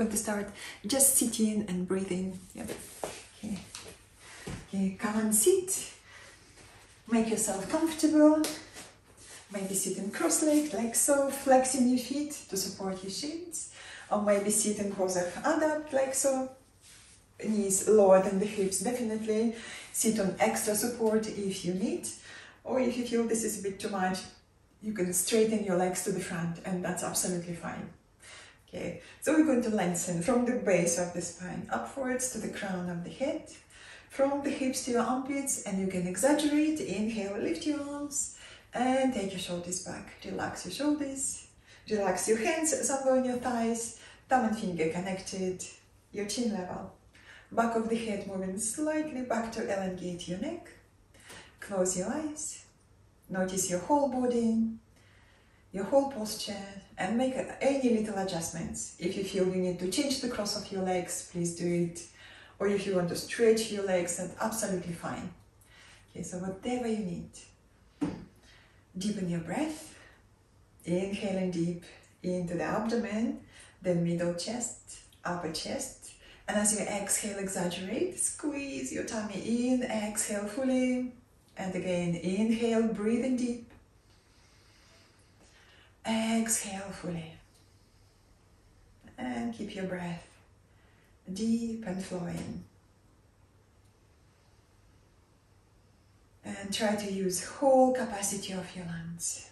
going to start just sitting and breathing. Yep. Okay. Okay, come and sit. Make yourself comfortable. Maybe sitting cross-legged, like so, flexing your feet to support your shins. Or maybe sitting cross-legged like so. Knees lower than the hips, definitely. Sit on extra support if you need. Or if you feel this is a bit too much, you can straighten your legs to the front and that's absolutely fine. Okay, so we're going to lengthen from the base of the spine upwards to the crown of the head, from the hips to your armpits, and you can exaggerate. Inhale, lift your arms, and take your shoulders back. Relax your shoulders, relax your hands somewhere on your thighs, thumb and finger connected, your chin level. Back of the head moving slightly back to elongate your neck. Close your eyes. Notice your whole body, your whole posture and make any little adjustments. If you feel you need to change the cross of your legs, please do it. Or if you want to stretch your legs, that's absolutely fine. Okay, so whatever you need. Deepen your breath. Inhaling deep into the abdomen, then middle chest, upper chest. And as you exhale, exaggerate. Squeeze your tummy in, exhale fully. And again, inhale, breathing deep. Exhale fully. And keep your breath deep and flowing. And try to use whole capacity of your lungs.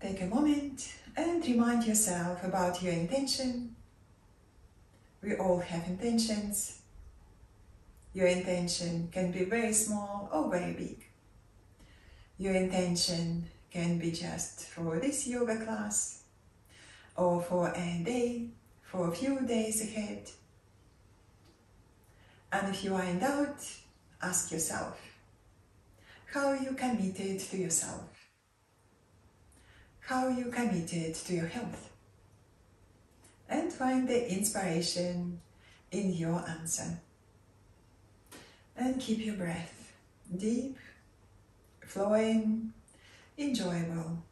Take a moment and remind yourself about your intention we all have intentions. Your intention can be very small or very big. Your intention can be just for this yoga class or for a day, for a few days ahead. And if you are in doubt, ask yourself, how you committed to yourself? How you committed to your health? And find the inspiration in your answer. And keep your breath deep, flowing, enjoyable.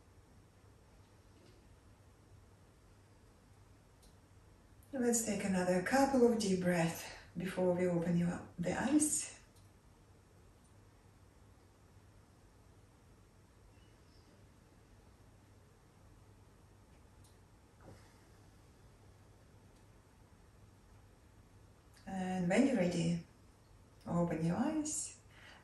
Let's take another couple of deep breaths before we open your, the eyes. And when you're ready, open your eyes,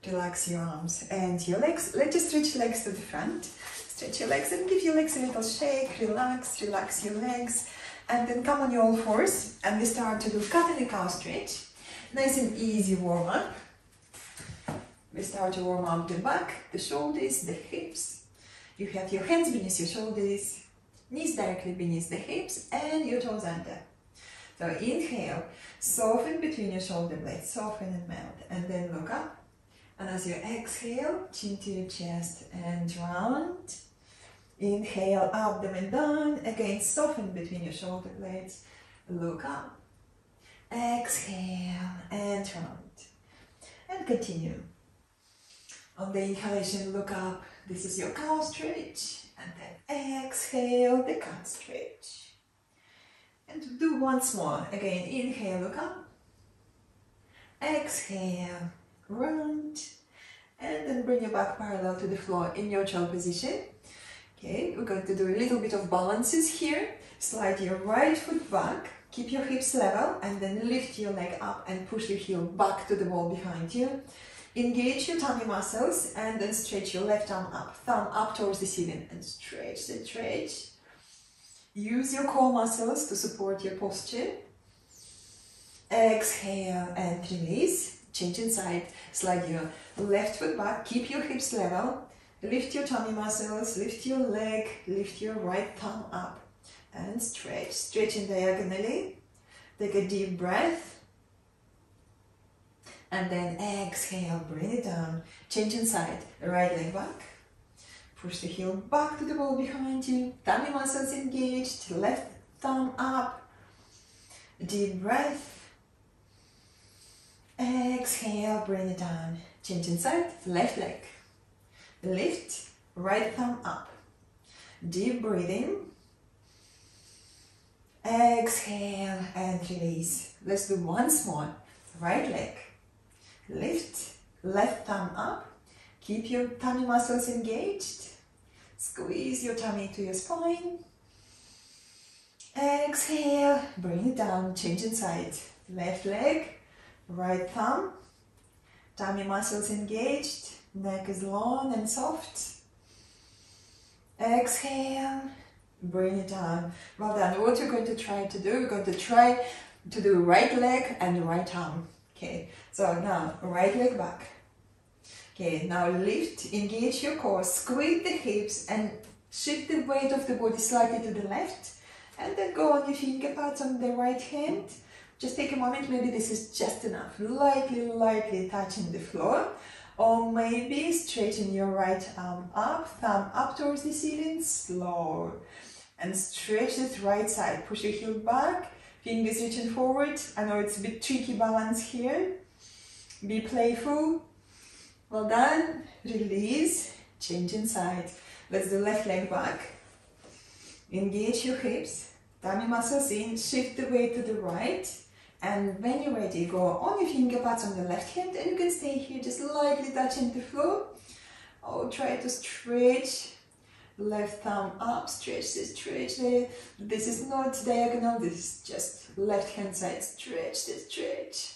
relax your arms and your legs. Let us stretch your legs to the front. Stretch your legs and give your legs a little shake. Relax, relax your legs. And then come on your all fours and we start to do cat and cow stretch. Nice and easy warm up. We start to warm up the back, the shoulders, the hips. You have your hands beneath your shoulders, knees directly beneath the hips and your toes under. So inhale, soften between your shoulder blades, soften and melt, and then look up. And as you exhale, chin to your chest and round. Inhale, abdomen down. Again, soften between your shoulder blades. Look up. Exhale and round. And continue. On the inhalation, look up. This is your cow stretch. And then exhale, the cat stretch. And do once more. Again, inhale, look up. Exhale, round. And then bring your back parallel to the floor in your child position. Okay, we're going to do a little bit of balances here. Slide your right foot back, keep your hips level, and then lift your leg up and push your heel back to the wall behind you. Engage your tummy muscles and then stretch your left arm up, thumb up towards the ceiling and stretch, stretch. Use your core muscles to support your posture. Exhale and release. Change inside. Slide your left foot back. Keep your hips level. Lift your tummy muscles. Lift your leg. Lift your right thumb up. And stretch. Stretching diagonally. Take a deep breath. And then exhale. Bring it down. Change inside. Right leg back. Push the heel back to the wall behind you. Tummy muscles engaged. Left thumb up. Deep breath. Exhale. Bring it down. Change inside, left leg. Lift, right thumb up. Deep breathing. Exhale and release. Let's do once more. Right leg. Lift, left thumb up. Keep your tummy muscles engaged. Squeeze your tummy to your spine. Exhale, bring it down, change inside. Left leg, right thumb. Tummy muscles engaged, neck is long and soft. Exhale, bring it down. Well done. What you're going to try to do, you're going to try to do right leg and right arm. Okay, so now right leg back. Okay, now lift, engage your core, squeeze the hips and shift the weight of the body slightly to the left. And then go on your finger pads on the right hand. Just take a moment, maybe this is just enough. Lightly, lightly touching the floor. Or maybe straighten your right arm up, thumb up towards the ceiling, slow. And stretch this right side. Push your heel back, fingers reaching forward. I know it's a bit tricky balance here. Be playful. Well done. Release. Change inside. Let's do left leg back. Engage your hips. Tummy muscles in. Shift the weight to the right. And when you're ready, go on your finger pads on the left hand and you can stay here just lightly touching the floor. Oh, try to stretch. Left thumb up, stretch this, stretch there. This is not diagonal, this is just left hand side. Stretch this, stretch.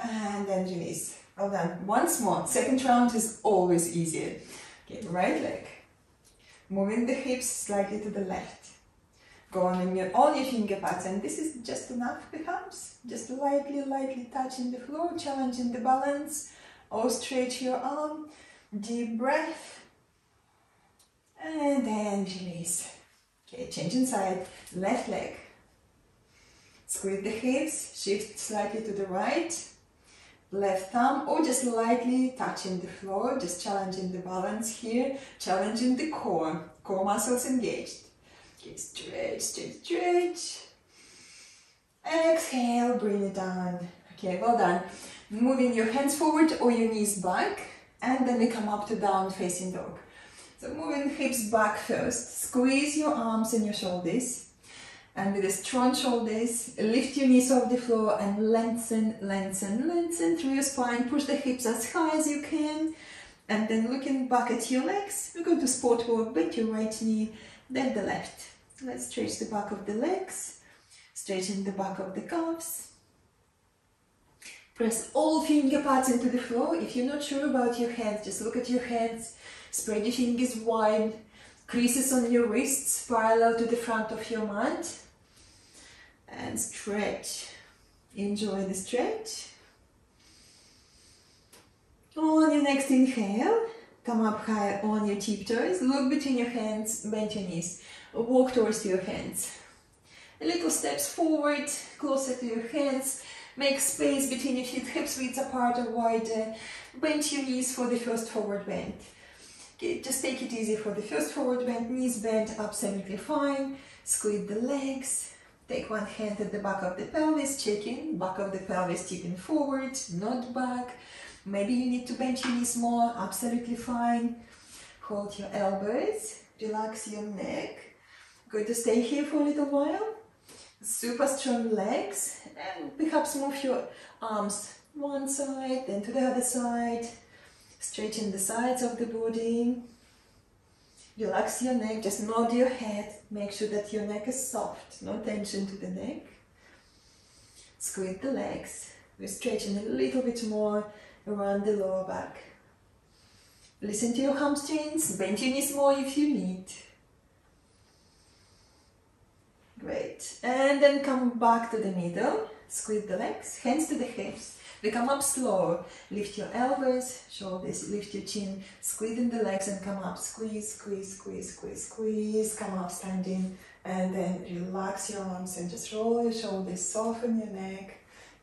And then release. Oh, well done. Once more. Second round is always easier. Okay, right leg. Moving the hips slightly to the left. Go on your, on your finger and this is just enough perhaps. Just lightly, lightly touching the floor, challenging the balance. Or stretch your arm. Deep breath. And then release. Okay, change inside. Left leg. Squeeze the hips, shift slightly to the right left thumb or just lightly touching the floor, just challenging the balance here, challenging the core, core muscles engaged. Okay, stretch, stretch, stretch. Exhale, bring it down. Okay, well done. Moving your hands forward or your knees back, and then we come up to down facing dog. So moving hips back first, squeeze your arms and your shoulders and with strong shoulders, lift your knees off the floor and lengthen, lengthen, lengthen through your spine. Push the hips as high as you can. And then looking back at your legs, we're going to sport walk, bend your right knee, then the left. Let's stretch the back of the legs, straighten the back of the calves. Press all finger pads into the floor. If you're not sure about your hands, just look at your hands. Spread your fingers wide. Creases on your wrists parallel to the front of your mat and stretch. Enjoy the stretch. On your next inhale, come up high on your tiptoes, look between your hands, bend your knees, walk towards your hands. Little steps forward, closer to your hands, make space between your feet, hips width apart or wider, bend your knees for the first forward bend. Okay, just take it easy for the first forward bend, knees bent, absolutely fine, squeeze the legs, Take one hand at the back of the pelvis, checking, back of the pelvis tipping forward, not back. Maybe you need to bend your knees more, absolutely fine. Hold your elbows, relax your neck. Going to stay here for a little while. Super strong legs and perhaps move your arms one side, then to the other side. Straighten the sides of the body. Relax your neck, just nod your head. Make sure that your neck is soft, no tension to the neck. Squeeze the legs. We're stretching a little bit more around the lower back. Listen to your hamstrings, bend your knees more if you need. Great. And then come back to the middle. Squeeze the legs, hands to the hips. We come up slow. Lift your elbows, shoulders, lift your chin, squeeze in the legs and come up. Squeeze, squeeze, squeeze, squeeze, squeeze. Come up standing and then relax your arms and just roll your shoulders, soften your neck.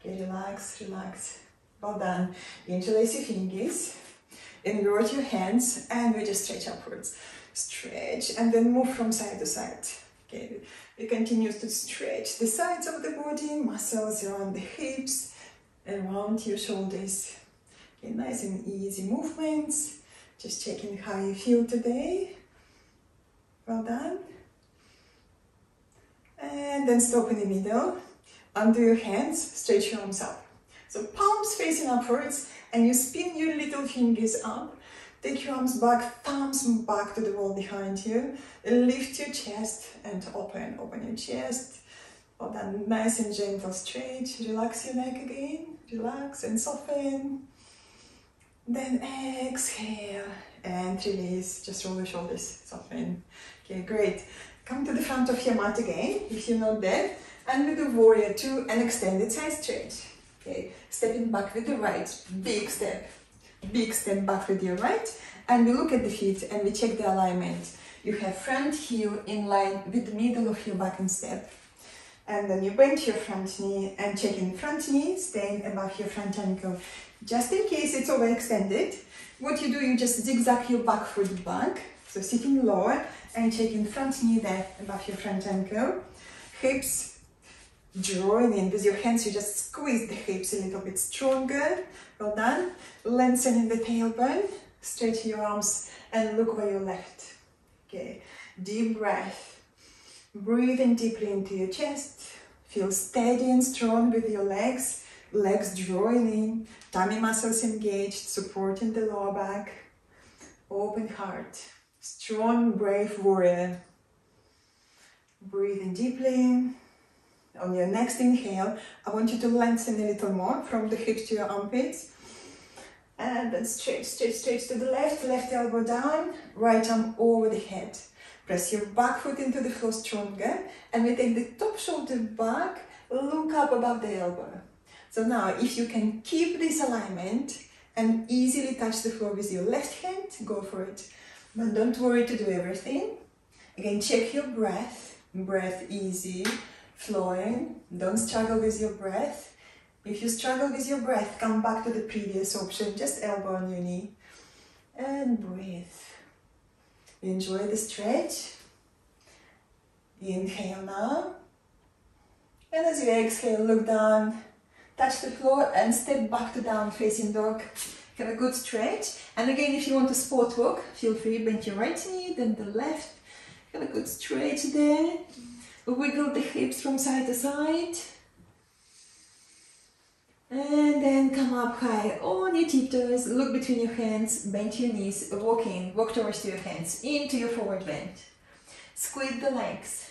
Okay, relax, relax. Well done. Interlace your fingers, invert your hands and we just stretch upwards. Stretch and then move from side to side. Okay, we continue to stretch the sides of the body, muscles around the hips, around your shoulders. Okay, nice and easy movements. Just checking how you feel today. Well done. And then stop in the middle. Under your hands, stretch your arms up. So palms facing upwards and you spin your little fingers up. Take your arms back, thumbs back to the wall behind you. Lift your chest and open, open your chest. Well done, nice and gentle stretch. Relax your neck again. Relax and soften. Then exhale and release. Just roll the shoulders, soften. Okay, great. Come to the front of your mat again, if you're not there. And with the warrior two, an extended side stretch. Okay, stepping back with the right, big step. Big step back with your right. And we look at the feet and we check the alignment. You have front heel in line with the middle of your back and step. And then you bend your front knee and check in front knee, staying above your front ankle. Just in case it's overextended, what you do, you just zigzag your back foot back. So sitting lower and checking front knee there above your front ankle. Hips drawing in with your hands, you just squeeze the hips a little bit stronger. Well done. Lengthening the tailbone, stretch your arms and look where you're left. Okay, deep breath. Breathing deeply into your chest. Feel steady and strong with your legs. Legs drawing in, tummy muscles engaged, supporting the lower back. Open heart. Strong, brave warrior. Breathing deeply. On your next inhale, I want you to lengthen a little more from the hips to your armpits. And then stretch, stretch, stretch to the left, left elbow down, right arm over the head. Press your back foot into the floor stronger. And we take the top shoulder back, look up above the elbow. So now, if you can keep this alignment and easily touch the floor with your left hand, go for it. But don't worry to do everything. Again, check your breath. Breath easy flowing. Don't struggle with your breath. If you struggle with your breath, come back to the previous option. Just elbow on your knee. And breathe. Enjoy the stretch. Inhale now. And as you exhale, look down, touch the floor and step back to down facing dog. Have a good stretch. And again, if you want to sport walk, feel free, bend your right knee, then the left. Have a good stretch there. Wiggle the hips from side to side. And then come up high. On your tiptoes, look between your hands, bend your knees, walk in, walk towards your hands, into your forward bend. Squeeze the legs,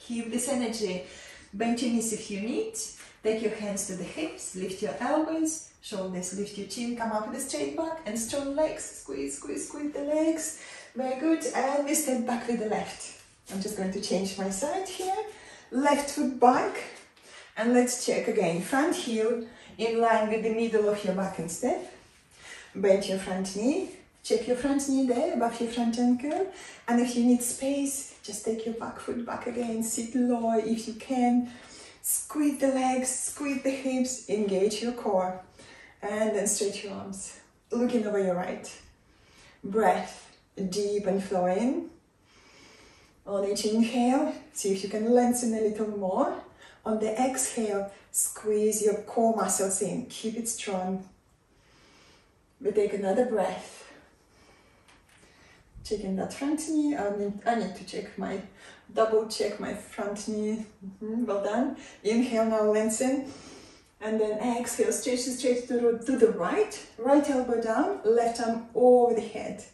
keep this energy, bend your knees if you need, take your hands to the hips, lift your elbows, shoulders, lift your chin, come up with a straight back and strong legs, squeeze, squeeze, squeeze the legs, very good, and we step back with the left. I'm just going to change my side here. Left foot back. And let's check again. Front heel in line with the middle of your back and step. Bend your front knee. Check your front knee there above your front ankle. And if you need space, just take your back foot back again. Sit low if you can. Squeeze the legs, squeeze the hips, engage your core. And then stretch your arms. Looking over your right. Breath deep and flowing. On each inhale, see if you can lengthen a little more. On the exhale, squeeze your core muscles in. Keep it strong. We take another breath. Checking that front knee. I need, I need to check my, double check my front knee. Mm -hmm, well done. Inhale, now lengthen. And then exhale, stretch stretch to, to the right. Right elbow down, left arm over the head.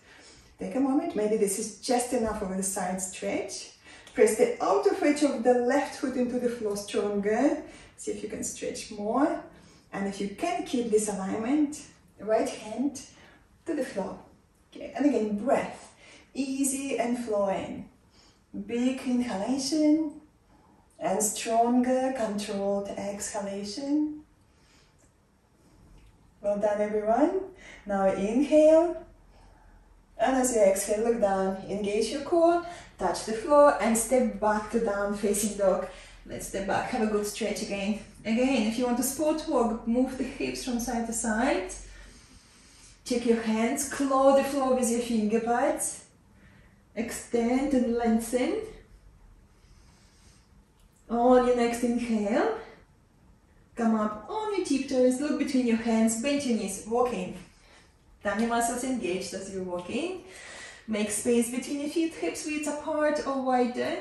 Take a moment, maybe this is just enough of the side stretch. Press the outer edge of the left foot into the floor stronger. See if you can stretch more. And if you can keep this alignment, right hand to the floor. Okay, and again, breath, easy and flowing. Big inhalation and stronger controlled exhalation. Well done everyone. Now inhale and as you exhale, look down, engage your core, touch the floor and step back to down facing dog. Let's step back, have a good stretch again. Again, if you want to sport walk, move the hips from side to side. Take your hands, claw the floor with your finger pads. Extend and lengthen. On your next inhale, come up on your tiptoes, look between your hands, bend your knees, walking. Tummy muscles engaged as you're walking. Make space between your feet, hips width apart or wider.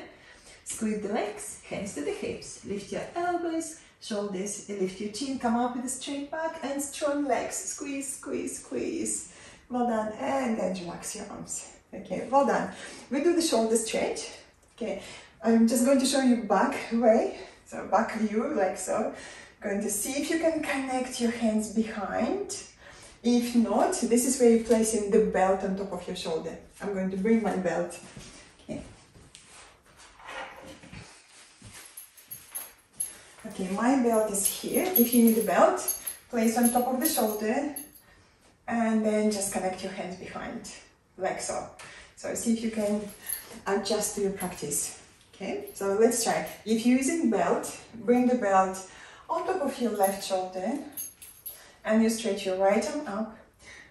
Squeeze the legs, hands to the hips. Lift your elbows, shoulders, lift your chin, come up with a straight back and strong legs. Squeeze, squeeze, squeeze. Well done. And then relax your arms. Okay, well done. We do the shoulder stretch. Okay, I'm just going to show you back way. So back view, like so. Going to see if you can connect your hands behind. If not, this is where you're placing the belt on top of your shoulder. I'm going to bring my belt. Okay. Okay, my belt is here. If you need a belt, place on top of the shoulder and then just connect your hands behind, like so. So see if you can adjust to your practice. Okay, so let's try. If you're using belt, bring the belt on top of your left shoulder and you stretch your right arm up,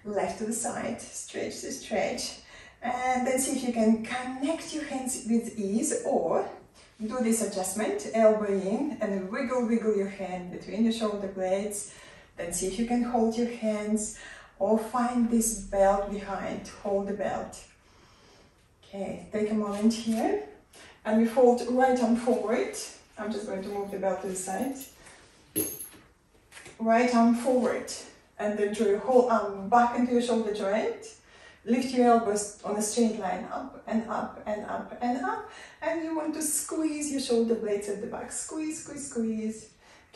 left to the side, stretch to stretch. And then see if you can connect your hands with ease or do this adjustment, elbow in and wiggle, wiggle your hand between your shoulder blades. Then see if you can hold your hands or find this belt behind, hold the belt. Okay, take a moment here and we fold right arm forward. I'm just going to move the belt to the side. Right arm forward and then draw your whole arm back into your shoulder joint. Lift your elbows on a straight line up and up and up and up. And you want to squeeze your shoulder blades at the back. Squeeze, squeeze, squeeze.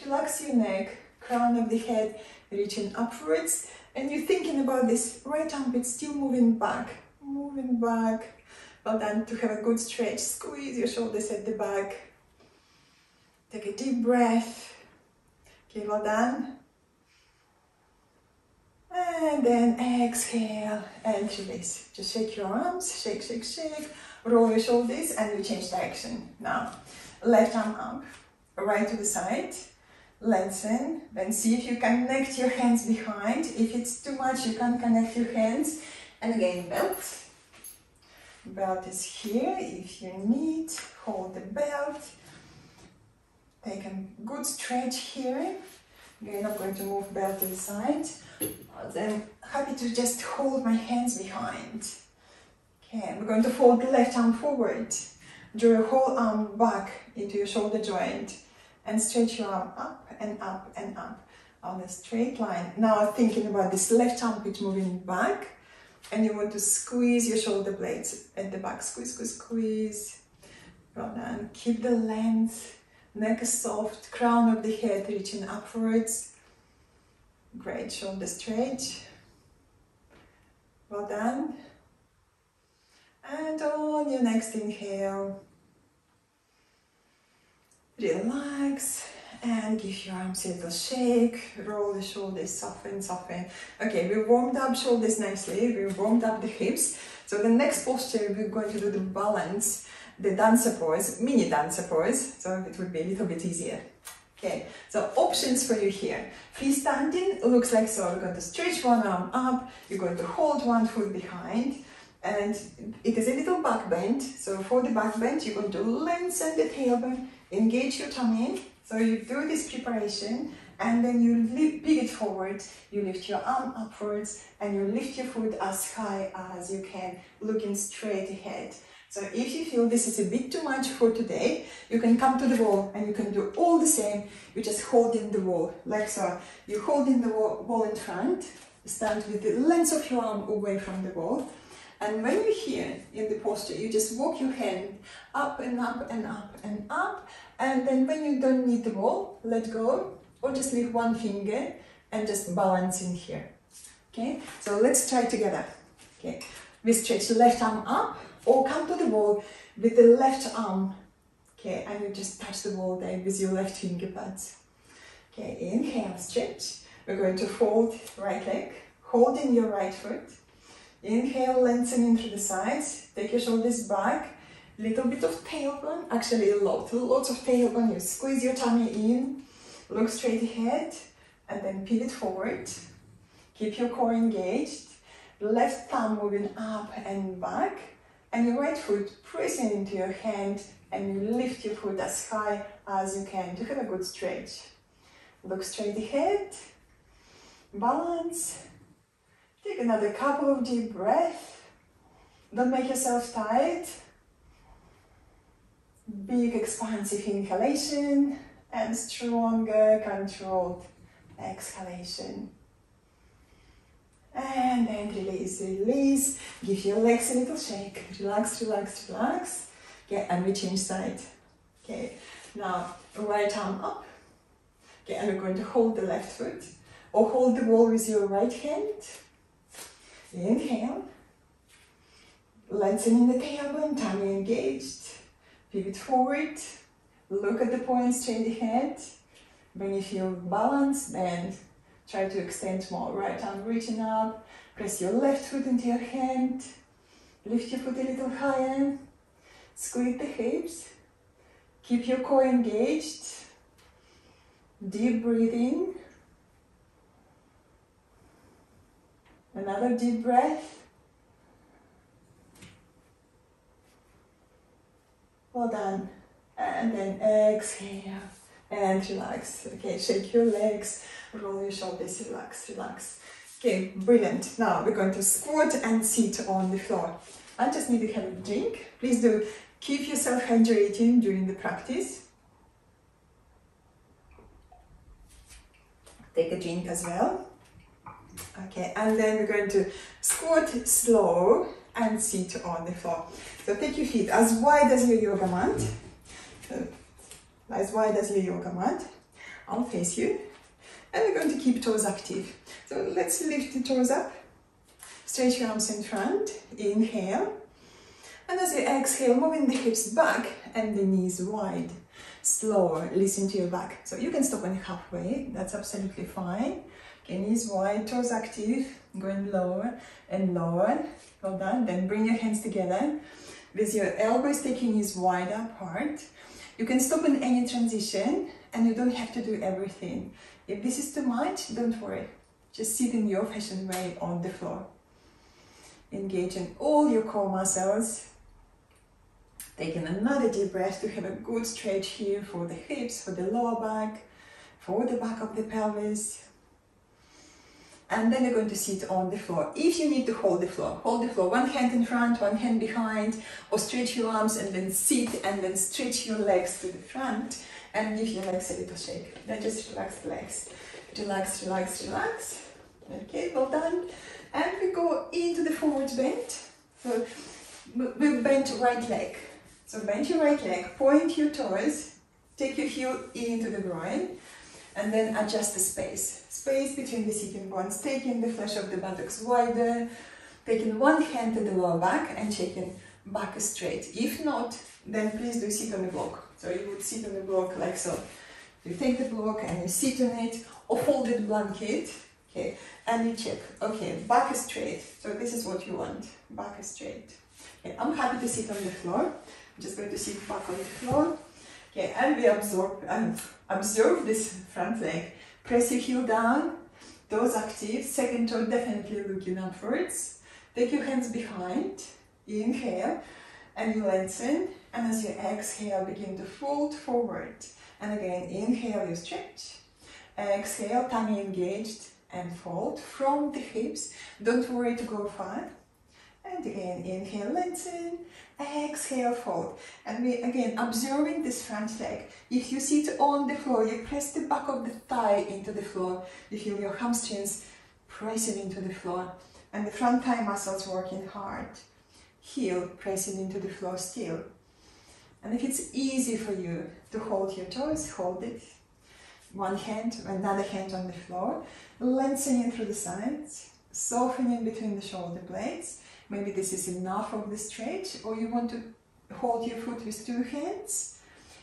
Relax your neck, crown of the head reaching upwards. And you're thinking about this right armpit still moving back, moving back. Well done to have a good stretch. Squeeze your shoulders at the back. Take a deep breath. Well done. And then exhale and release. Just shake your arms, shake, shake, shake. Roll your shoulders and we change direction. Now, left arm up, right to the side. Lengthen, then see if you connect your hands behind. If it's too much, you can connect your hands. And again, belt. Belt is here. If you need, hold the belt. Take a good stretch here. Again, I'm going to move belt to the side. Uh, then happy to just hold my hands behind. Okay, we're going to fold the left arm forward. Draw your whole arm back into your shoulder joint and stretch your arm up and up and up on a straight line. Now thinking about this left armpit moving back and you want to squeeze your shoulder blades at the back. Squeeze, squeeze, squeeze. Well done. Keep the length. Neck is soft. Crown of the head reaching upwards. Great. Shoulder straight. Well done. And on your next inhale, relax and give your arms a little shake, roll the shoulders, soften, soften. Okay, we warmed up shoulders nicely, we warmed up the hips. So the next posture, we're going to do the balance, the dancer pose, mini dancer pose, so it would be a little bit easier. Okay, so options for you here. Freestanding looks like so. We're going to stretch one arm up, you're going to hold one foot behind, and it is a little back bend. So for the back bend, you're going to lengthen the tailbone, engage your tummy, so you do this preparation and then you lift, it forward, you lift your arm upwards and you lift your foot as high as you can, looking straight ahead. So if you feel this is a bit too much for today, you can come to the wall and you can do all the same. You're just hold in the wall, like so. You hold in the wall, wall in front, stand with the length of your arm away from the wall. And when you're here in the posture, you just walk your hand up and up and up and up and then when you don't need the wall, let go or just leave one finger and just balance in here. Okay, so let's try together. Okay, we stretch left arm up or come to the wall with the left arm. Okay, and you just touch the wall there with your left finger pads. Okay, inhale, stretch. We're going to fold right leg, holding your right foot. Inhale, lengthening through the sides. Take your shoulders back little bit of tailbone, actually a lot, lots of tailbone. You squeeze your tummy in, look straight ahead, and then pivot forward. Keep your core engaged. Left thumb moving up and back, and your right foot pressing into your hand, and you lift your foot as high as you can to have a good stretch. Look straight ahead. Balance. Take another couple of deep breaths. Don't make yourself tight. Big expansive inhalation and stronger controlled exhalation. And then release, release. Give your legs a little shake. Relax, relax, relax. Okay, and we change side. Okay, now right arm up. Okay, and we're going to hold the left foot or hold the wall with your right hand. Inhale. Lengthening the tailbone, tummy engaged. Pivot forward. Look at the point straight ahead. When you feel balance, then try to extend more. Right arm reaching up. Press your left foot into your hand. Lift your foot a little higher. Squeeze the hips. Keep your core engaged. Deep breathing. Another deep breath. Well done. And then exhale and relax. Okay, shake your legs, roll your shoulders, relax, relax. Okay, brilliant. Now we're going to squat and sit on the floor. I just need to have a drink. Please do keep yourself hydrating during the practice. Take a drink as well. Okay, and then we're going to squat slow and sit on the floor. So take your feet as wide as your yoga mat. As wide as your yoga mat. I'll face you. And we're going to keep toes active. So let's lift the toes up. Stretch your arms in front. Inhale. And as you exhale, moving the hips back and the knees wide. Slower, listen to your back. So you can stop when halfway, that's absolutely fine. Okay, knees wide, toes active, going lower and lower. Well done. Then bring your hands together with your elbows taking knees wide apart. You can stop in any transition and you don't have to do everything. If this is too much, don't worry. Just sit in your fashion way on the floor. Engage in all your core muscles. Taking another deep breath to have a good stretch here for the hips, for the lower back, for the back of the pelvis and then you're going to sit on the floor. If you need to hold the floor, hold the floor, one hand in front, one hand behind, or stretch your arms and then sit and then stretch your legs to the front and give your legs a little shake. Then just relax the legs. Relax, relax, relax. Okay, well done. And we go into the forward bend. So we bend right leg. So bend your right leg, point your toes, take your heel into the groin, and then adjust the space space between the sitting bones, taking the flesh of the buttocks wider, taking one hand to the lower back and shaking back straight. If not, then please do sit on the block. So you would sit on the block like so. You take the block and you sit on it, or folded blanket, okay, and you check, okay, back straight. So this is what you want, back straight. Okay, I'm happy to sit on the floor. I'm just going to sit back on the floor. Okay, and we absorb and observe this front leg. Press your heel down, toes active, second toe definitely looking upwards. Take your hands behind, inhale, and you lengthen. And as you exhale, begin to fold forward. And again, inhale, you stretch. Exhale, tummy engaged and fold from the hips. Don't worry to go far. And again, inhale, lengthen. Exhale, fold. And we again observing this front leg. If you sit on the floor, you press the back of the thigh into the floor. You feel your hamstrings pressing into the floor and the front thigh muscles working hard. Heel pressing into the floor still. And if it's easy for you to hold your toes, hold it. One hand, another hand on the floor, lengthening through the sides, softening between the shoulder blades Maybe this is enough of the stretch or you want to hold your foot with two hands.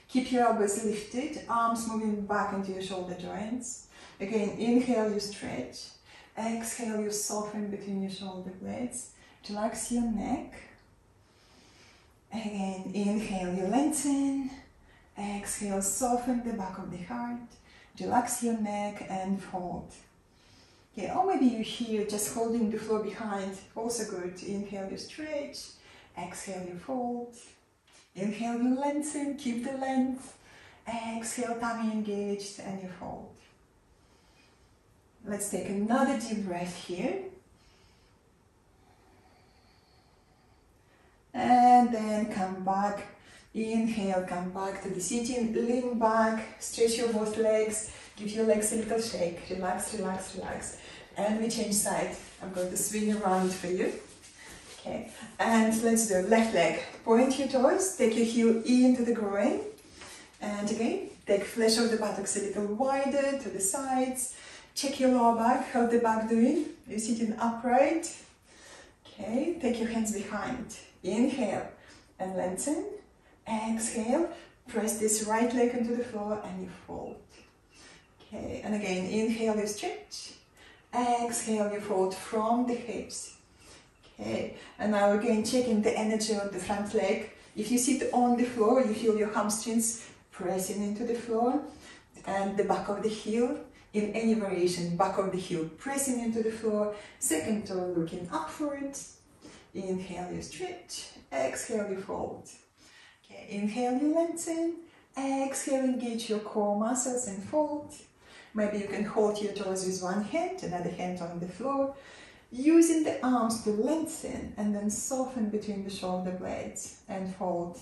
Keep your elbows lifted, arms moving back into your shoulder joints. Again, inhale, you stretch. Exhale, you soften between your shoulder blades. Relax your neck. Again, inhale, you lengthen. Exhale, soften the back of the heart. Relax your neck and fold. Okay, or maybe you're here just holding the floor behind, also good. Inhale, you stretch, exhale, you fold. Inhale, you lengthen, keep the length. Exhale, tummy engaged, and you fold. Let's take another deep breath here. And then come back. Inhale, come back to the sitting, lean back, stretch your both legs, give your legs a little shake, relax, relax, relax. And we change side. I'm going to swing around for you. Okay, and let's do left leg. Point your toes, take your heel into the groin. And again, take flesh of the buttocks a little wider to the sides. Check your lower back, how the back doing? You're sitting upright. Okay, take your hands behind. Inhale and lengthen. Exhale, press this right leg into the floor and you fold. Okay, and again, inhale, you stretch. Exhale, you fold from the hips. Okay, and now again, checking the energy of the front leg. If you sit on the floor, you feel your hamstrings pressing into the floor and the back of the heel in any variation, back of the heel pressing into the floor, second toe looking upwards, inhale you stretch, exhale you fold. Okay, inhale you lengthen, exhale engage your core muscles and fold. Maybe you can hold your toes with one hand, another hand on the floor, using the arms to lengthen and then soften between the shoulder blades and fold.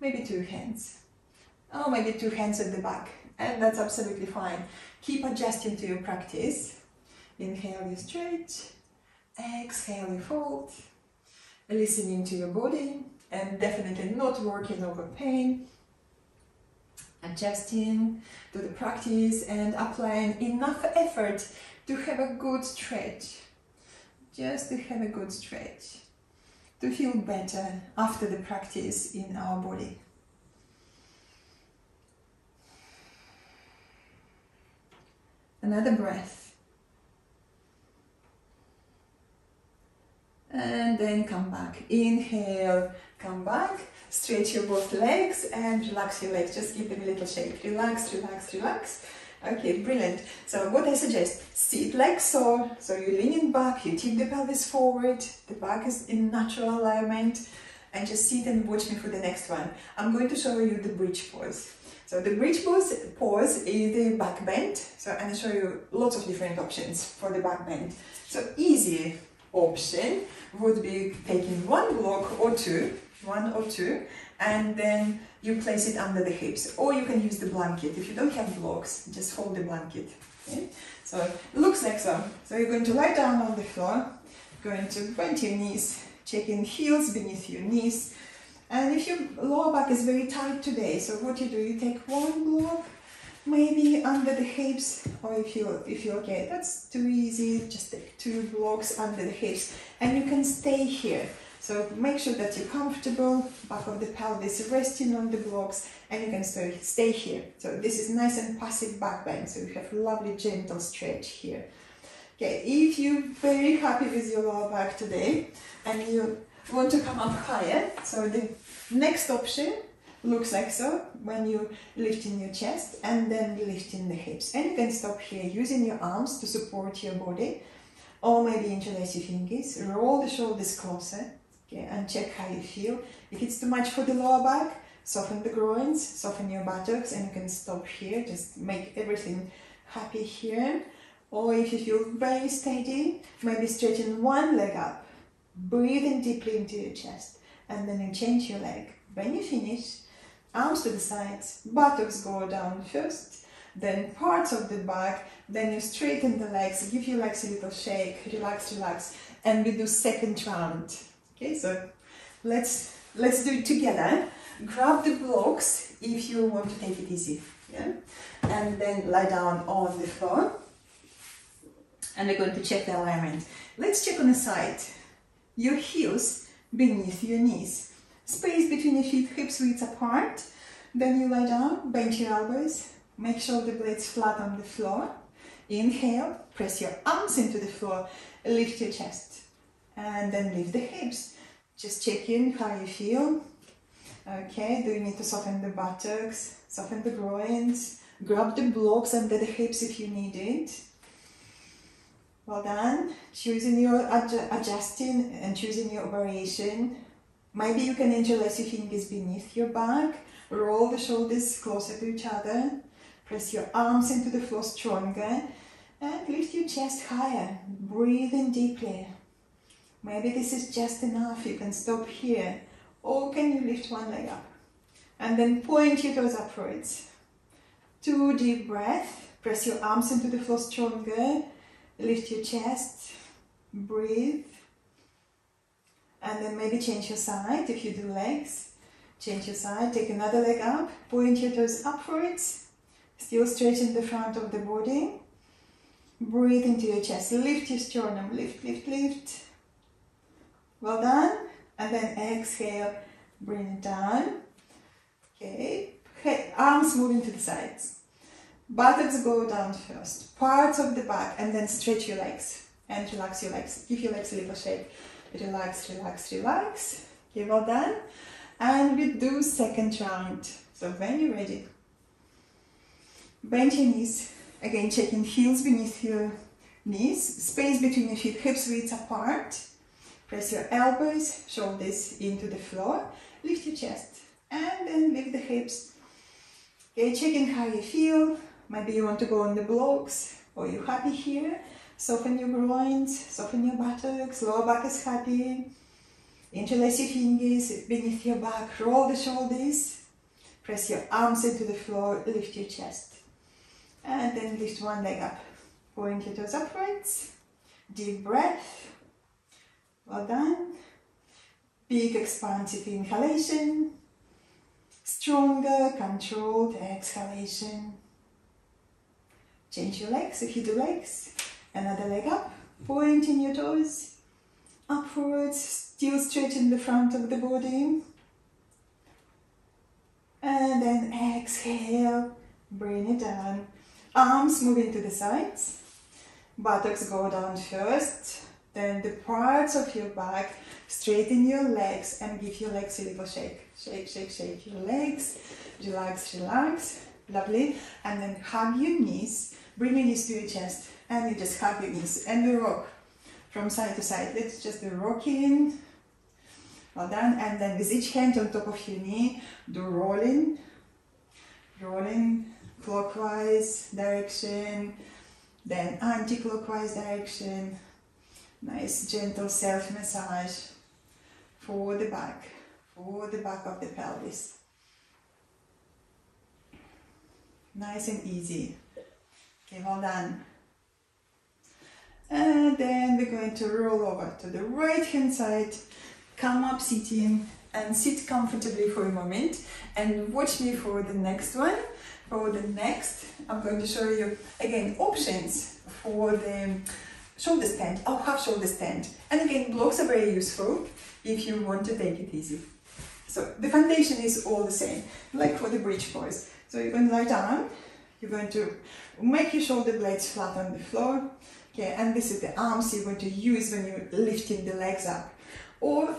Maybe two hands. Or maybe two hands at the back. And that's absolutely fine. Keep adjusting to your practice. Inhale, you stretch. Exhale, you fold. Listening to your body and definitely not working over pain. Adjusting to the practice and applying enough effort to have a good stretch. Just to have a good stretch. To feel better after the practice in our body. Another breath. And then come back. Inhale, come back. Stretch your both legs and relax your legs. Just give them a little shake. Relax, relax, relax. Okay, brilliant. So what I suggest, sit like so. So you're leaning back, you tip the pelvis forward, the back is in natural alignment, and just sit and watch me for the next one. I'm going to show you the bridge pose. So the bridge pose, pose is the back bend. So I'm going to show you lots of different options for the back bend. So easy option would be taking one block or two, one or two, and then you place it under the hips. Or you can use the blanket. If you don't have blocks, just hold the blanket. Okay? So it looks like so. So you're going to lie down on the floor, going to bend your knees, checking heels beneath your knees, and if your lower back is very tight today, so what you do, you take one block, maybe under the hips, or if you if you're okay, that's too easy, just take two blocks under the hips, and you can stay here. So make sure that you're comfortable, back of the pelvis resting on the blocks, and you can stay, stay here. So this is nice and passive back bend, so you have lovely gentle stretch here. Okay, if you're very happy with your lower back today, and you want to come up higher. So the next option looks like so when you lift in your chest and then lifting the hips. And you can stop here using your arms to support your body or maybe interlace your fingers, roll the shoulders closer okay, and check how you feel. If it's too much for the lower back, soften the groins, soften your buttocks and you can stop here, just make everything happy here. Or if you feel very steady, maybe straighten one leg up breathing deeply into your chest and then you change your leg. When you finish, arms to the sides, buttocks go down first, then parts of the back, then you straighten the legs, give your legs a little shake, relax, relax, and we do second round. Okay, so let's let's do it together. Grab the blocks if you want to take it easy. Yeah? And then lie down on the floor. And we're going to check the alignment. Let's check on the side your heels beneath your knees. Space between your feet, hips width apart. Then you lie down, bend your elbows, make shoulder blades flat on the floor. Inhale, press your arms into the floor, lift your chest, and then lift the hips. Just check in how you feel. Okay, do you need to soften the buttocks, soften the groins, grab the blocks under the hips if you need it. Well done. Choosing your adjusting and choosing your variation. Maybe you can interlace your fingers beneath your back. Roll the shoulders closer to each other. Press your arms into the floor stronger. And lift your chest higher. Breathe in deeply. Maybe this is just enough. You can stop here. Or can you lift one leg up? And then point your toes upwards. Two deep breaths. Press your arms into the floor stronger. Lift your chest. Breathe. And then maybe change your side if you do legs. Change your side. Take another leg up. Point your toes upwards. Still straighten the front of the body. Breathe into your chest. Lift your sternum. Lift, lift, lift. Well done. And then exhale. Bring it down. Okay. Arms moving to the sides. Buttocks go down first. Parts of the back and then stretch your legs and relax your legs. Give your legs a little shake. Relax, relax, relax. Okay, well done. And we do second round. So when you're ready, bend your knees. Again, checking heels beneath your knees. Space between your feet, hips width apart. Press your elbows, shoulders into the floor. Lift your chest and then lift the hips. Okay, checking how you feel. Maybe you want to go on the blocks or you're happy here. Soften your groins, soften your buttocks, lower back is happy. Interlace your fingers beneath your back, roll the shoulders. Press your arms into the floor, lift your chest. And then lift one leg up. Point your toes upwards. Deep breath. Well done. Big expansive inhalation. Stronger, controlled exhalation. Change your legs if you do legs. Another leg up, pointing your toes upwards, still straighten the front of the body. And then exhale, bring it down. Arms moving to the sides. Buttocks go down first. Then the parts of your back, straighten your legs and give your legs a little shake. Shake, shake, shake your legs. Relax, relax. Lovely. And then hug your knees. Bring your knees to your chest and you just hug knees and you rock from side to side. Let's just do rocking. Well done. And then with each hand on top of your knee, do rolling, rolling clockwise direction, then anti-clockwise direction. Nice gentle self-massage for the back, for the back of the pelvis. Nice and easy. Okay, well done. And then we're going to roll over to the right hand side, come up sitting and sit comfortably for a moment and watch me for the next one. For the next, I'm going to show you again options for the shoulder stand or half shoulder stand. And again, blocks are very useful if you want to take it easy. So the foundation is all the same, like for the bridge pose. So you're going to lie down, you're going to make your shoulder blades flat on the floor, Okay, and this is the arms you're going to use when you're lifting the legs up. Or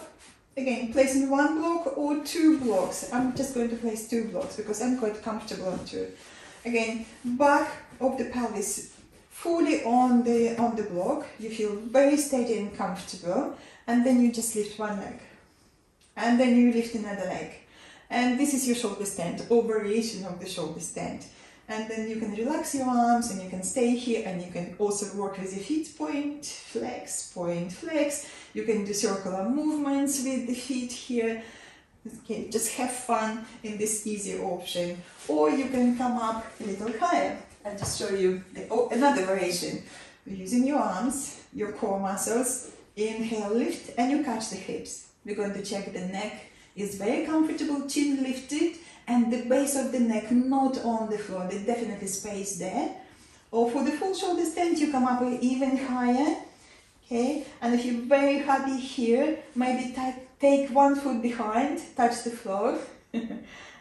again, placing one block or two blocks. I'm just going to place two blocks because I'm quite comfortable on two. Again, back of the pelvis fully on the on the block. You feel very steady and comfortable, and then you just lift one leg, and then you lift another leg, and this is your shoulder stand or variation of the shoulder stand and then you can relax your arms and you can stay here and you can also work with your feet. Point flex point flex. You can do circular movements with the feet here. Okay just have fun in this easy option. Or you can come up a little higher. And just show you the, oh, another variation. Using your arms your core muscles. Inhale lift and you catch the hips. We're going to check the neck. Is very comfortable chin lifted and the base of the neck not on the floor, there's definitely space there. Or for the full shoulder stand, you come up even higher, okay? And if you're very happy here, maybe take one foot behind, touch the floor,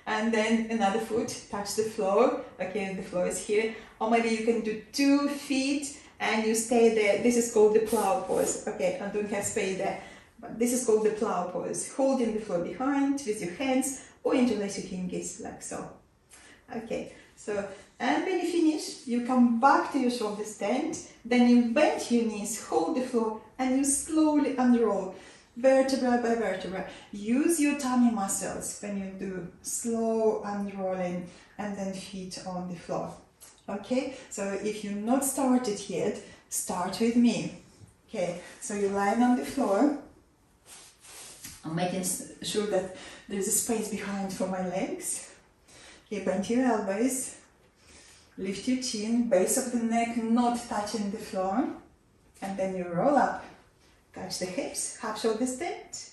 and then another foot, touch the floor, okay, the floor is here. Or maybe you can do two feet and you stay there. This is called the plow pose, okay, and don't have space there. But this is called the plow pose, holding the floor behind with your hands or interlace your fingers like so. Okay, so and when you finish, you come back to your shoulder stand, then you bend your knees, hold the floor, and you slowly unroll vertebra by vertebra. Use your tummy muscles when you do slow unrolling and then feet on the floor. Okay, so if you're not started yet, start with me. Okay, so you're lying on the floor. I'm making sure that there's a space behind for my legs. Okay, bend your elbows, lift your chin, base of the neck not touching the floor, and then you roll up. Touch the hips, half shoulder stand.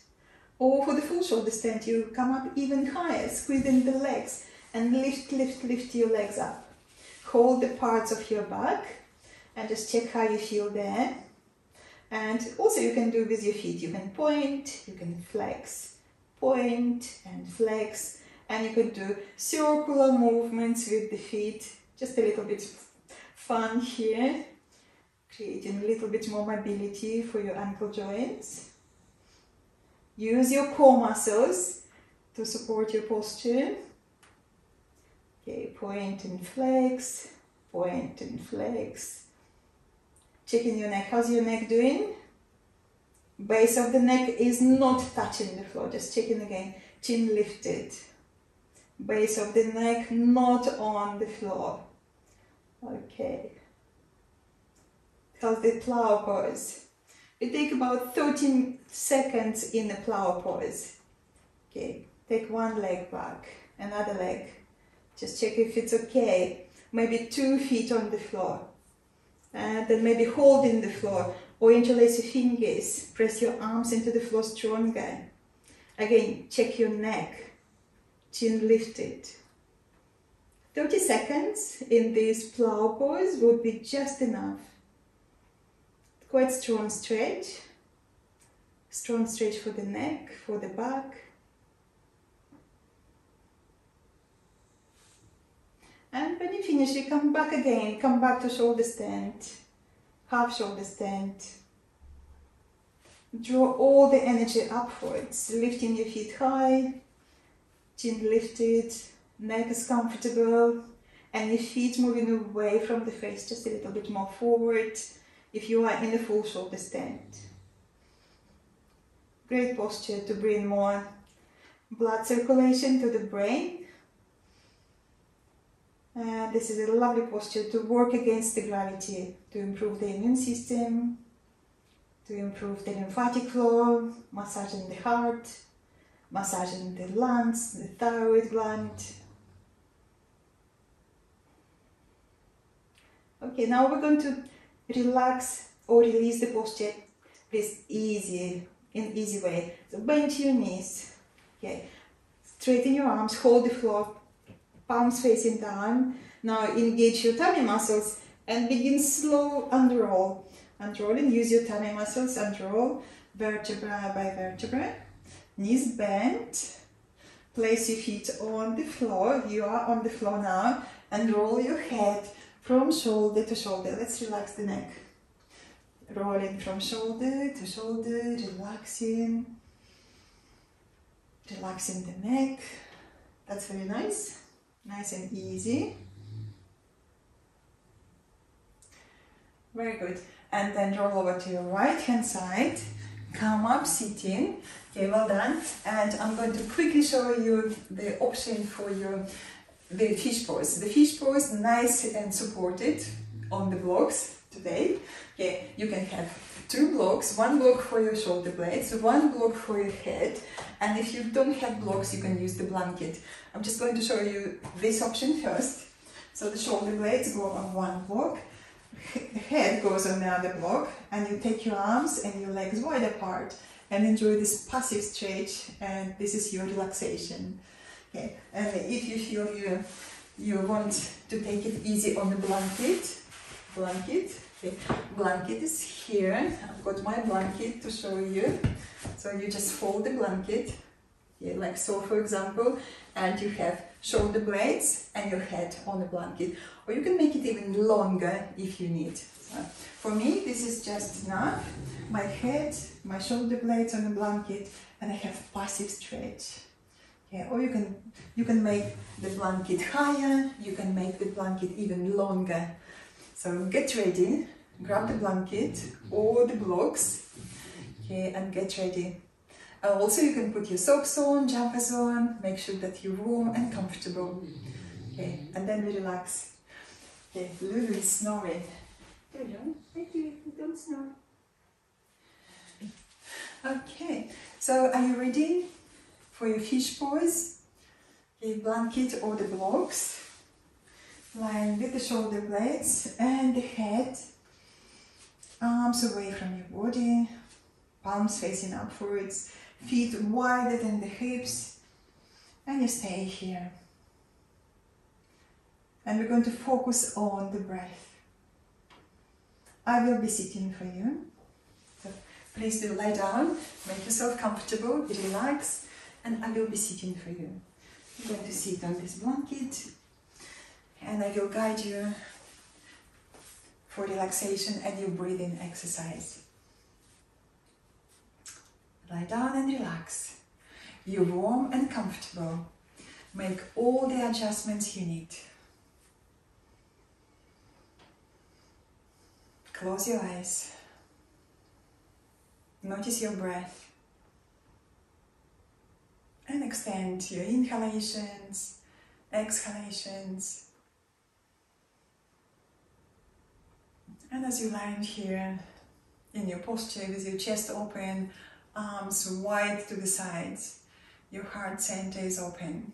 Or for the full shoulder stand, you come up even higher, squeezing the legs, and lift, lift, lift your legs up. Hold the parts of your back, and just check how you feel there. And also you can do with your feet. You can point, you can flex, point and flex. And you can do circular movements with the feet. Just a little bit fun here. Creating a little bit more mobility for your ankle joints. Use your core muscles to support your posture. Okay, point and flex, point and flex. Checking your neck. How's your neck doing? Base of the neck is not touching the floor. Just checking again. Chin lifted. Base of the neck not on the floor. Okay. The plow pose? We take about 13 seconds in the plow pose. Okay. Take one leg back, another leg. Just check if it's okay. Maybe two feet on the floor and then maybe holding the floor or interlace your fingers, press your arms into the floor stronger. Again, check your neck, chin lifted. 30 seconds in this plow pose would be just enough. Quite strong stretch, strong stretch for the neck, for the back. And when you finish, you come back again, come back to shoulder stand, half shoulder stand. Draw all the energy upwards, lifting your feet high, chin lifted, neck is comfortable, and your feet moving away from the face just a little bit more forward if you are in a full shoulder stand. Great posture to bring more blood circulation to the brain uh, this is a lovely posture to work against the gravity, to improve the immune system, to improve the lymphatic flow, massaging the heart, massaging the lungs, the thyroid gland. Okay, now we're going to relax or release the posture this easy, in easy way. So bend your knees, okay, straighten your arms, hold the floor, palms facing down. Now engage your tummy muscles and begin slow unroll. Unrolling, use your tummy muscles, unroll vertebra by vertebra. Knees bent. Place your feet on the floor. You are on the floor now. And roll your head from shoulder to shoulder. Let's relax the neck. Rolling from shoulder to shoulder, relaxing. Relaxing the neck. That's very nice nice and easy. Very good. And then roll over to your right hand side. Come up, sitting. Okay, well done. And I'm going to quickly show you the option for your the fish pose. The fish pose, nice and supported on the blocks today. Okay, you can have two blocks, one block for your shoulder blades, one block for your head, and if you don't have blocks, you can use the blanket. I'm just going to show you this option first. So the shoulder blades go on one block, head goes on the other block, and you take your arms and your legs wide apart and enjoy this passive stretch, and this is your relaxation. Okay, and if you feel you you want to take it easy on the blanket, blanket, Okay, blanket is here. I've got my blanket to show you. So you just fold the blanket, yeah, like so for example, and you have shoulder blades and your head on the blanket. Or you can make it even longer if you need. So for me, this is just enough. My head, my shoulder blades on the blanket, and I have passive stretch. Yeah, or you can you can make the blanket higher, you can make the blanket even longer. So get ready, grab the blanket or the blocks, okay, and get ready. Uh, also, you can put your socks on, jumpers on, make sure that you're warm and comfortable. Okay, and then we relax. Okay, Lulu is snoring. Thank you, don't snore. Okay, so are you ready for your fish pose? Okay, blanket or the blocks. Lying with the shoulder blades and the head. Arms away from your body. Palms facing upwards. Feet wider than the hips. And you stay here. And we're going to focus on the breath. I will be sitting for you. So please do lie down, make yourself comfortable, relax, and I will be sitting for you. I'm going to sit on this blanket and I will guide you for relaxation and your breathing exercise. Lie down and relax. You're warm and comfortable. Make all the adjustments you need. Close your eyes. Notice your breath. And extend your inhalations, exhalations. And as you land here in your posture with your chest open, arms wide to the sides, your heart center is open,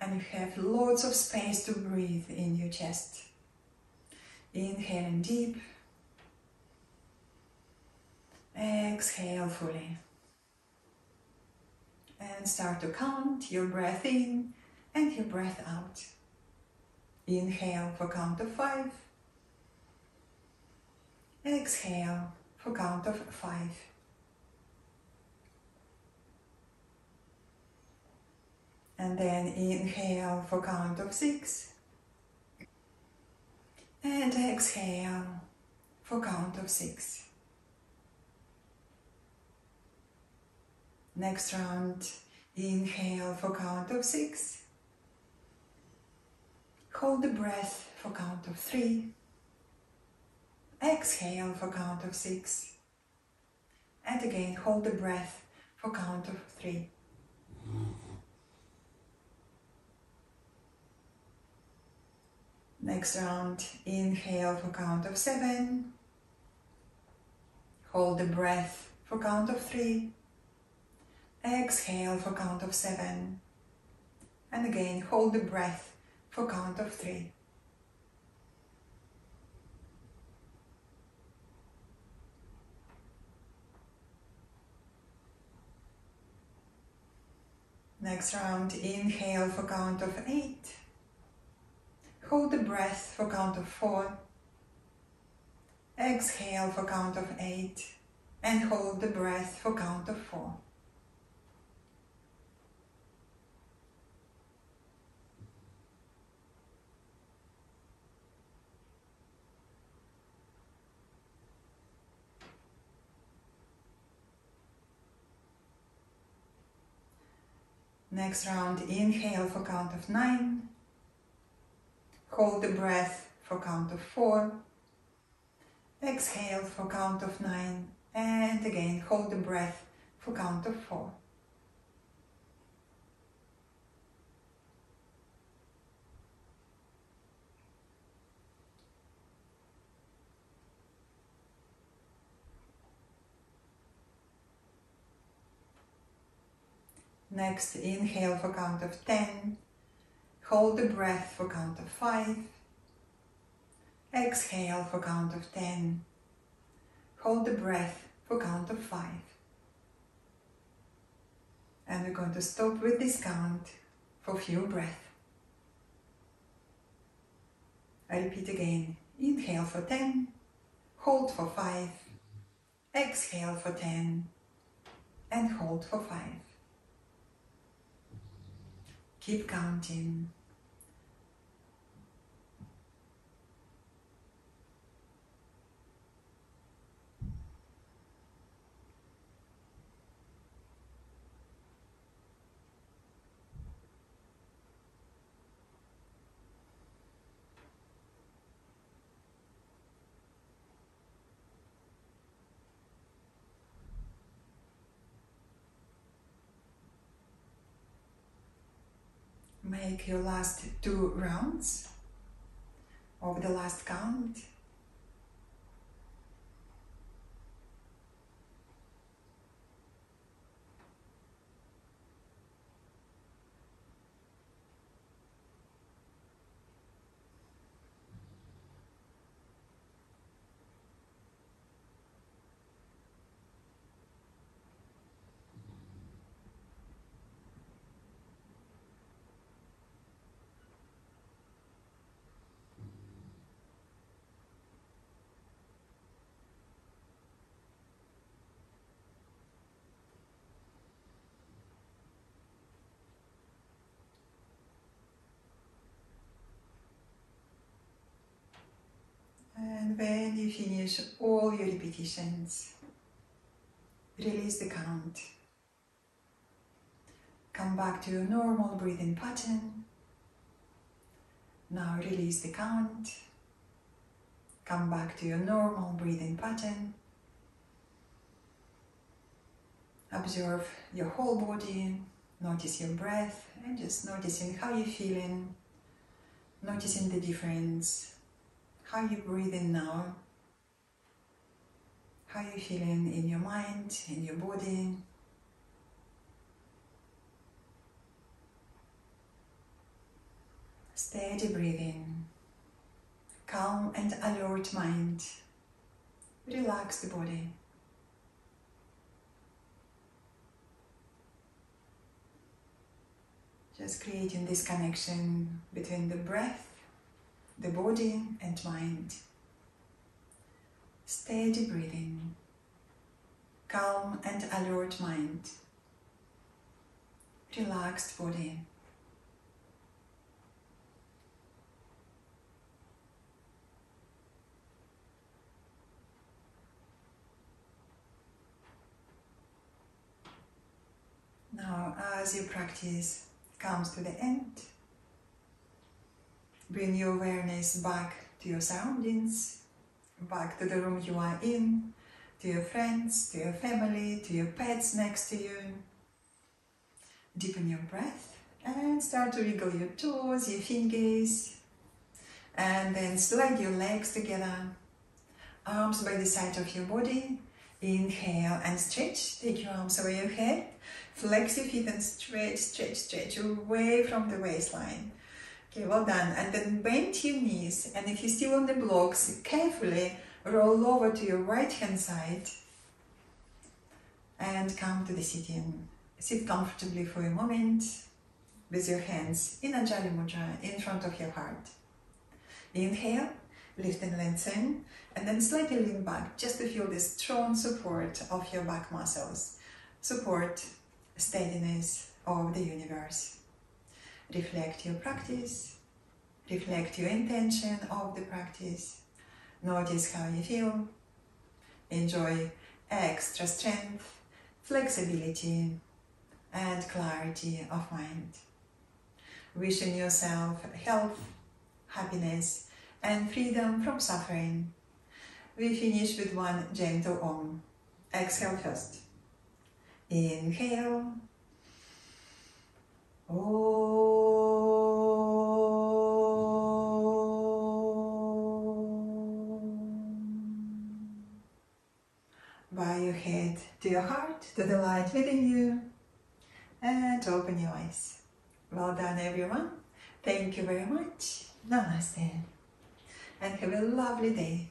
and you have lots of space to breathe in your chest. Inhale deep. Exhale fully. And start to count your breath in and your breath out. Inhale for count of five. Exhale for count of five. And then inhale for count of six. And exhale for count of six. Next round, inhale for count of six. Hold the breath for count of three. Exhale for count of six. And again, hold the breath for count of three. Next round, inhale for count of seven. Hold the breath for count of three. Exhale for count of seven. And again, hold the breath for count of three. Next round, inhale for count of eight. Hold the breath for count of four. Exhale for count of eight. And hold the breath for count of four. Next round, inhale for count of nine. Hold the breath for count of four. Exhale for count of nine. And again, hold the breath for count of four. Next, inhale for count of 10. Hold the breath for count of 5. Exhale for count of 10. Hold the breath for count of 5. And we're going to stop with this count for few breaths. I repeat again. Inhale for 10. Hold for 5. Exhale for 10. And hold for 5. Keep counting. Make your last two rounds of the last count. And when you finish all your repetitions, release the count. Come back to your normal breathing pattern. Now release the count. Come back to your normal breathing pattern. Observe your whole body, notice your breath, and just noticing how you're feeling, noticing the difference how you breathing now, how you feeling in your mind, in your body. Steady breathing, calm and alert mind. Relax the body. Just creating this connection between the breath the body and mind. Steady breathing, calm and alert mind, relaxed body. Now, as your practice comes to the end, Bring your awareness back to your surroundings, back to the room you are in, to your friends, to your family, to your pets next to you. Deepen your breath and start to wiggle your toes, your fingers, and then slide your legs together, arms by the side of your body. Inhale and stretch, take your arms over your head, flex your feet and stretch, stretch, stretch away from the waistline. Okay, well done. And then bend your knees. And if you're still on the blocks, carefully roll over to your right hand side and come to the sitting. Sit comfortably for a moment with your hands in Anjali Mudra in front of your heart. Inhale, lift and lengthen, and then slightly lean back just to feel the strong support of your back muscles. Support, steadiness of the universe reflect your practice, reflect your intention of the practice, notice how you feel, enjoy extra strength, flexibility, and clarity of mind. Wishing yourself health, happiness, and freedom from suffering. We finish with one gentle Om. Exhale first. Inhale. Om. to your heart, to the light within you, and open your eyes. Well done, everyone. Thank you very much. Namaste. And have a lovely day.